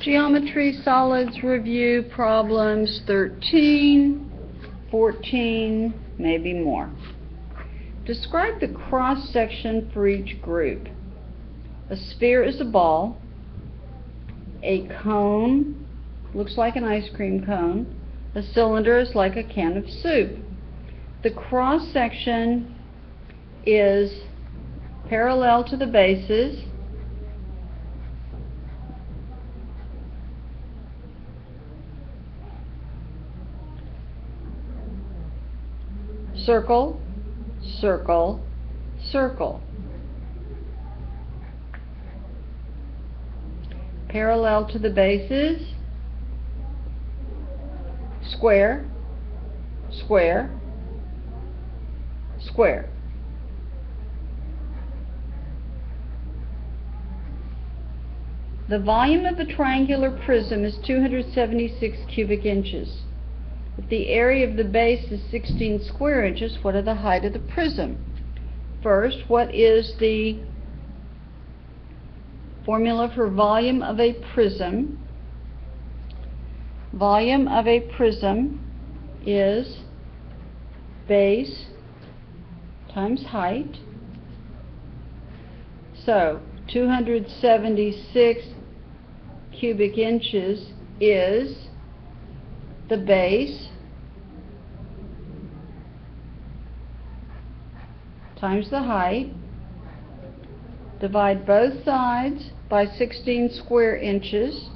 Geometry solids review problems 13, 14, maybe more. Describe the cross section for each group. A sphere is a ball. A cone looks like an ice cream cone. A cylinder is like a can of soup. The cross section is parallel to the bases. Circle, circle, circle. Parallel to the bases, square, square, square. The volume of a triangular prism is 276 cubic inches. If the area of the base is 16 square inches, what are the height of the prism? First, what is the formula for volume of a prism? Volume of a prism is base times height. So, 276 cubic inches is the base times the height. Divide both sides by 16 square inches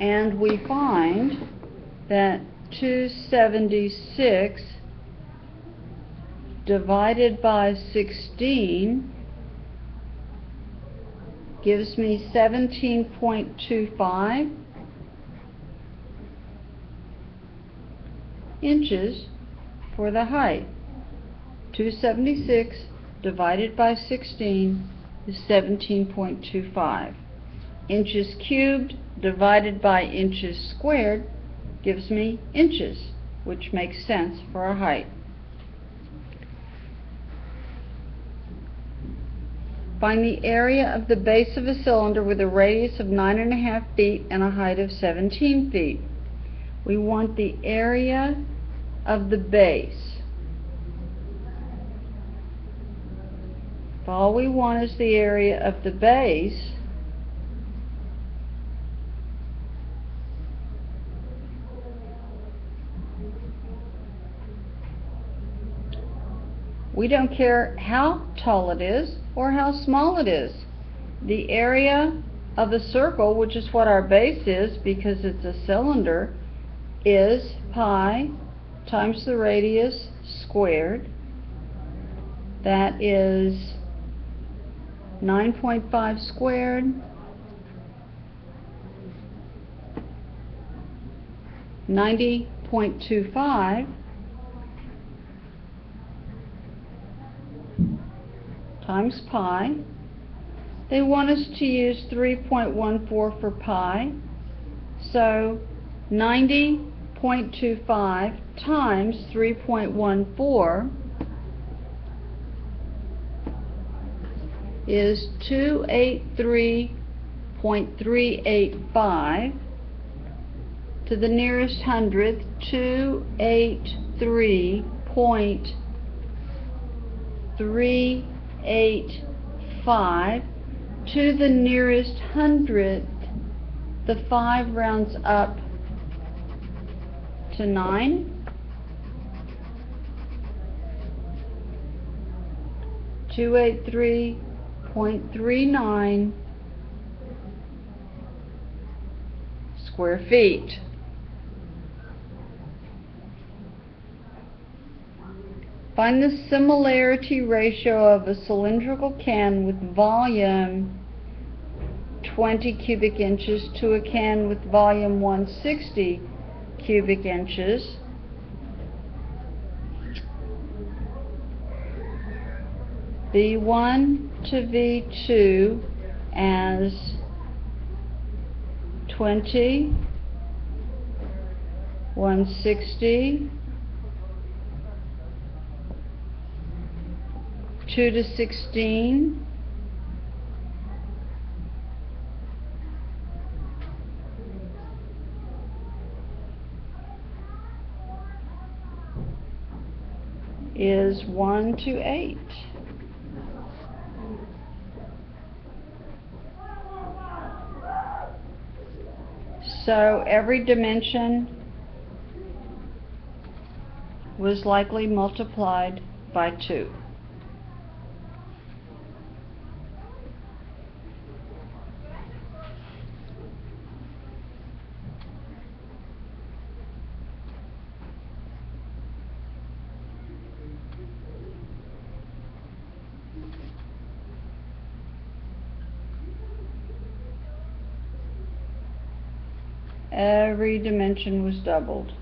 and we find that 276 divided by 16 gives me 17.25 inches for the height. 276 divided by 16 is 17.25. Inches cubed divided by inches squared gives me inches, which makes sense for a height. Find the area of the base of a cylinder with a radius of 9.5 feet and a height of 17 feet. We want the area of the base. If all we want is the area of the base, we don't care how tall it is or how small it is. The area of the circle, which is what our base is because it's a cylinder, is pi times the radius squared. That is 9.5 squared. 90.25 times pi. They want us to use 3.14 for pi. So 90.25 times 3.14 is 283.385 to the nearest hundredth 283.385 to the nearest hundredth the 5 rounds up to 9 283.39 square feet. Find the similarity ratio of a cylindrical can with volume 20 cubic inches to a can with volume 160 cubic inches. V1 to V2 as 20, 160, 2 to 16, is 1 to 8. So every dimension was likely multiplied by 2. Every dimension was doubled.